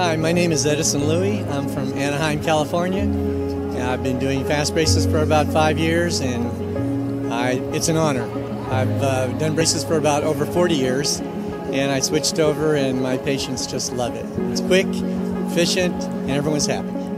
Hi, my name is Edison Louie. I'm from Anaheim, California. I've been doing Fastbraces for about five years, and I, it's an honor. I've uh, done braces for about over 40 years, and I switched over, and my patients just love it. It's quick, efficient, and everyone's happy.